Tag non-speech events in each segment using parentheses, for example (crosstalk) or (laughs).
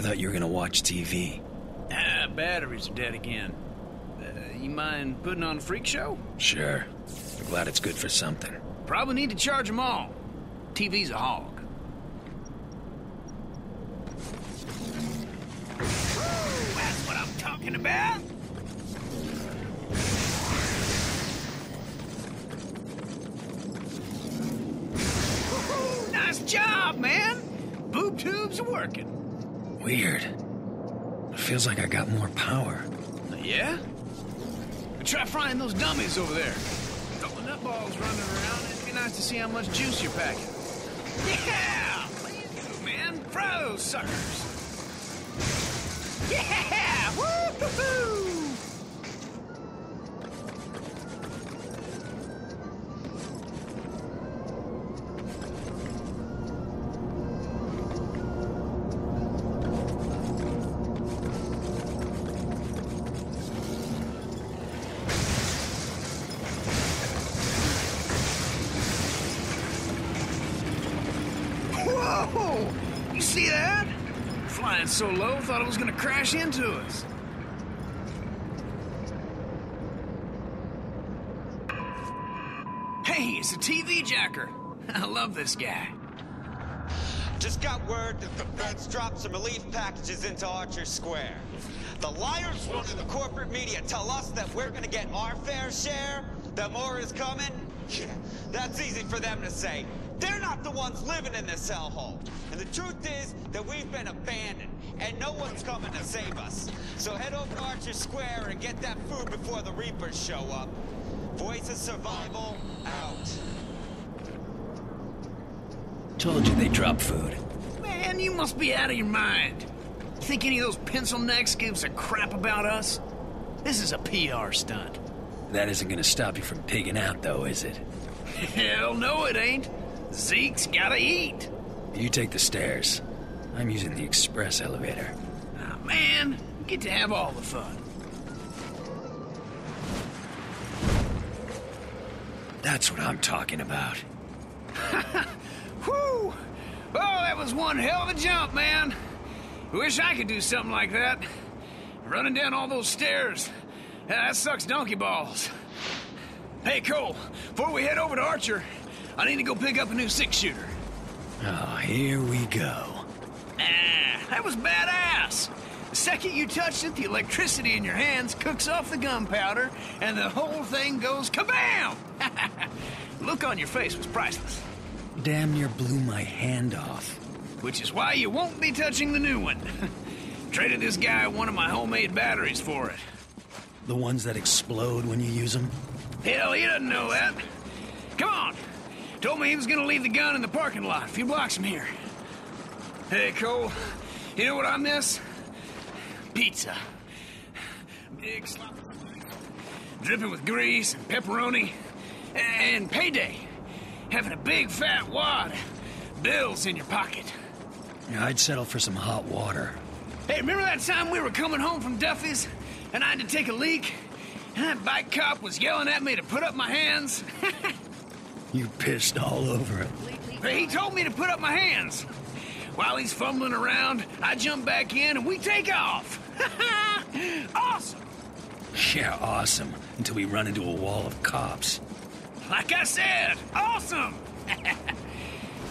I thought you were gonna watch TV. Ah, batteries are dead again. Uh, you mind putting on a freak show? Sure. I'm glad it's good for something. Probably need to charge them all. TV's a hog. That's what I'm talking about. Nice job, man. Boob tubes are working. Weird. It feels like I got more power. Yeah? Try frying those dummies over there. Got the nutballs running around. It'd be nice to see how much juice you're packing. Yeah! Do, man. Fry those suckers. Yeah! Woo-hoo-hoo! Flying so low, thought it was gonna crash into us. Hey, it's a TV jacker. (laughs) I love this guy. Just got word that the feds dropped some relief packages into Archer Square. The liars running the corporate media tell us that we're gonna get our fair share, that more is coming. (laughs) Yeah, that's easy for them to say. They're not the ones living in this hellhole. And the truth is that we've been abandoned, and no one's coming to save us. So head over to Archer Square and get that food before the Reapers show up. Voice of Survival, out. Told you they drop food. Man, you must be out of your mind. Think any of those pencil necks gives a crap about us? This is a PR stunt. That isn't gonna stop you from pigging out, though, is it? (laughs) Hell no, it ain't. Zeke's gotta eat. You take the stairs. I'm using the express elevator. Ah, man, you get to have all the fun. That's what I'm talking about. (laughs) Whew! Oh, that was one hell of a jump, man. Wish I could do something like that. Running down all those stairs. That sucks donkey balls. Hey, Cole, before we head over to Archer, I need to go pick up a new six shooter. Oh, here we go. Ah, that was badass. The second you touched it, the electricity in your hands cooks off the gunpowder, and the whole thing goes kabam! (laughs) Look on your face was priceless. Damn near blew my hand off. Which is why you won't be touching the new one. (laughs) Traded this guy one of my homemade batteries for it. The ones that explode when you use them? Hell, he doesn't know that. Come on. Told me he was gonna leave the gun in the parking lot a few blocks from here. Hey, Cole, you know what I miss? Pizza. Big sloppy dripping with grease and pepperoni. And payday. Having a big fat wad. Bills in your pocket. Yeah, I'd settle for some hot water. Hey, remember that time we were coming home from Duffy's and I had to take a leak? And that bike cop was yelling at me to put up my hands? (laughs) You pissed all over it. But he told me to put up my hands. While he's fumbling around, I jump back in and we take off. (laughs) awesome. Yeah, awesome. Until we run into a wall of cops. Like I said, awesome. (laughs)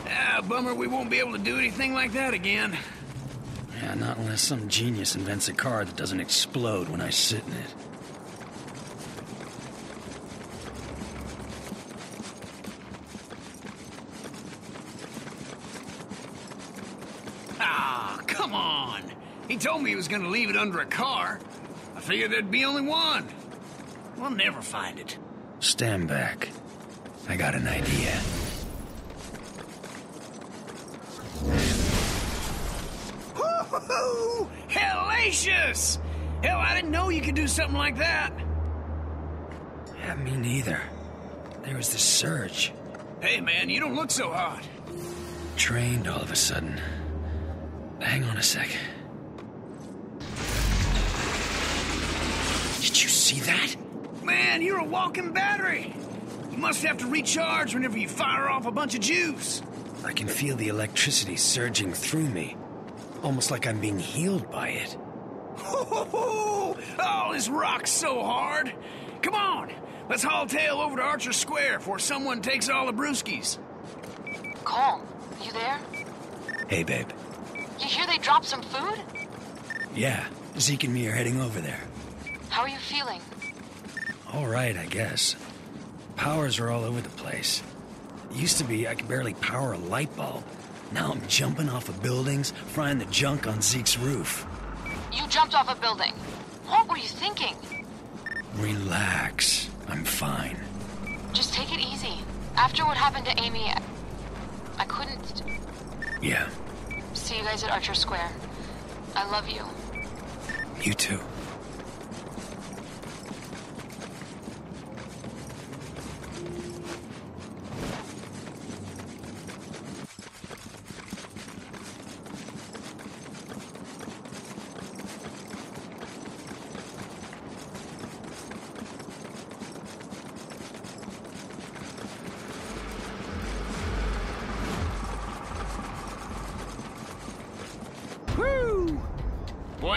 ah, bummer we won't be able to do anything like that again. Yeah, not unless some genius invents a car that doesn't explode when I sit in it. Ah, come on. He told me he was going to leave it under a car. I figured there'd be only one. We'll never find it. Stand back. I got an idea. Woo-hoo-hoo! (laughs) Hellacious! Hell, I didn't know you could do something like that. Yeah, me neither. There was this surge. Hey, man, you don't look so hot. Trained all of a sudden. Hang on a sec. See that? Man, you're a walking battery. You must have to recharge whenever you fire off a bunch of juice. I can feel the electricity surging through me. Almost like I'm being healed by it. (laughs) Oh, this rock's so hard. Come on, let's haul tail over to Archer Square before someone takes all the brewskis. Cole, you there? Hey, babe. You hear they dropped some food? Yeah, Zeke and me are heading over there. How are you feeling? All right, I guess. Powers are all over the place. Used to be I could barely power a light bulb. Now I'm jumping off of buildings, frying the junk on Zeke's roof. You jumped off a building. What were you thinking? Relax. I'm fine. Just take it easy. After what happened to Amy, I, I couldn't Yeah, see you guys at Archer Square. I love you. you too.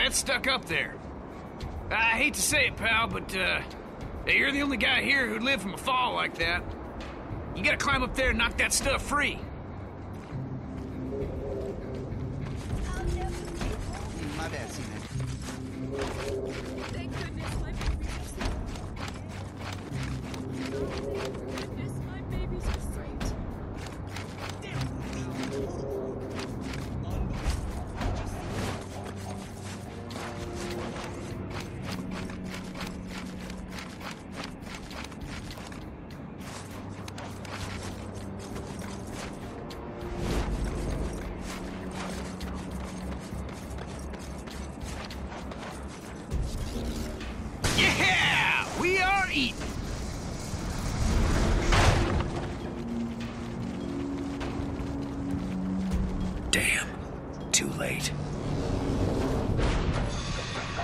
Boy, it's stuck up there. I hate to say it, pal, but uh, you're the only guy here who'd live from a fall like that. You gotta climb up there and knock that stuff free. My bad, Cena. Damn. Too late.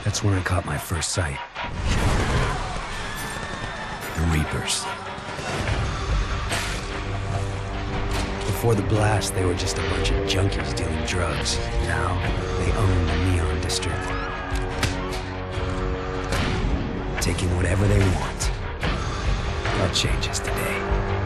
That's when I caught my first sight. The Reapers. Before the blast, they were just a bunch of junkies dealing drugs. Now, they own the Neon District. Taking whatever they want. That changes today.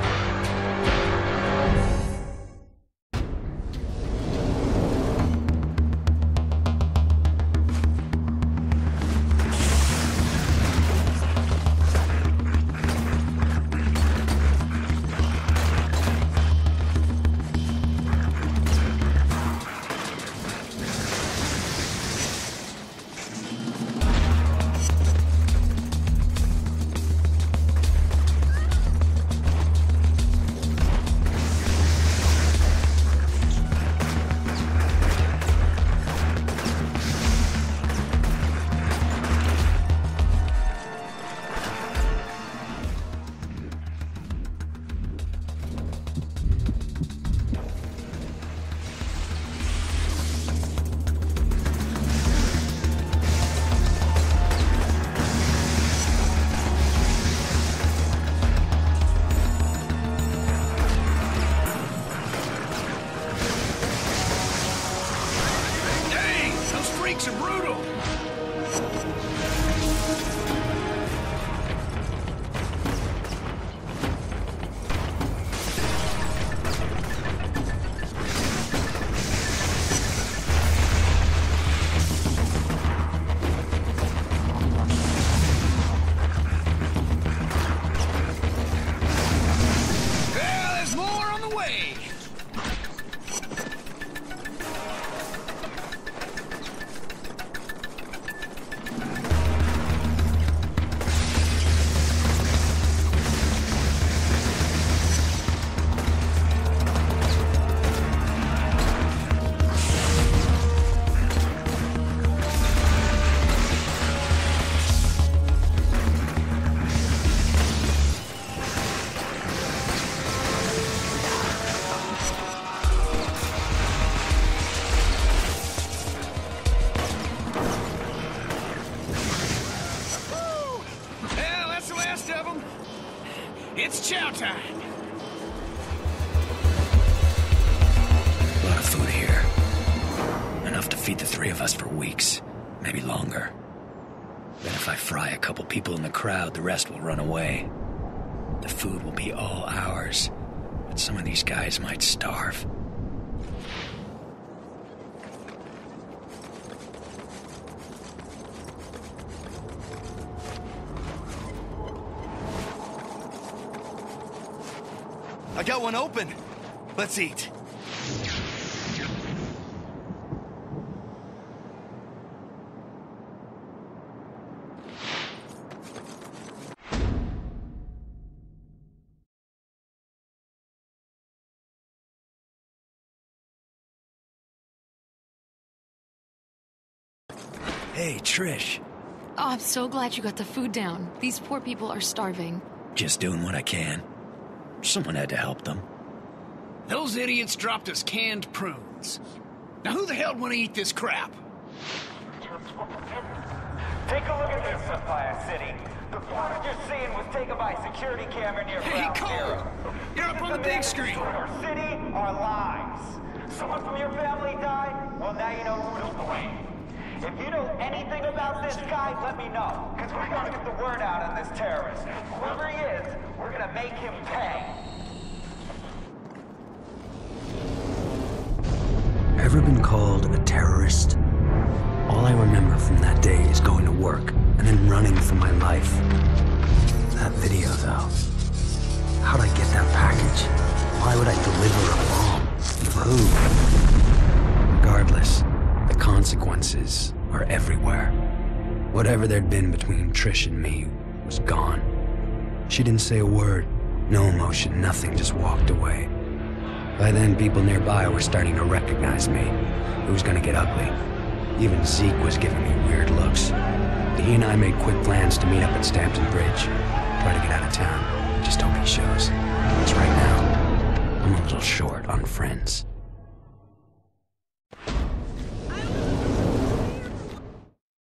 Freaks are brutal! There's more on the way! Three of us for weeks, maybe longer. Then if I fry a couple people in the crowd, the rest will run away. The food will be all ours, but some of these guys might starve. I got one open. Let's eat. Hey, Trish. Oh, I'm so glad you got the food down. These poor people are starving. Just doing what I can. Someone had to help them. Those idiots dropped us canned prunes. Now who the hell want to eat this crap? Take a look at this, Empire City. The footage you're seeing was taken by a security camera near Hey, Ground Cole! You're up on the big screen. Our city, our lives. Someone from your family died? Well, now you know who to blame. If you know anything about this guy, let me know. Because going to get the word out on this terrorist. Whoever he is, we're to make him pay. Ever been called a terrorist? All I remember from that day is going to work and then running for my life. That video, though. How'd I get that package? Why would I deliver a bomb? For who? Regardless, consequences are everywhere. Whatever there'd been between Trish and me was gone. She didn't say a word, no emotion, nothing, just walked away. By then, people nearby were starting to recognize me. It was gonna get ugly. Even Zeke was giving me weird looks. He and I made quick plans to meet up at Stampton Bridge. Try to get out of town. Just hope he shows. Because right now, I'm a little short on friends.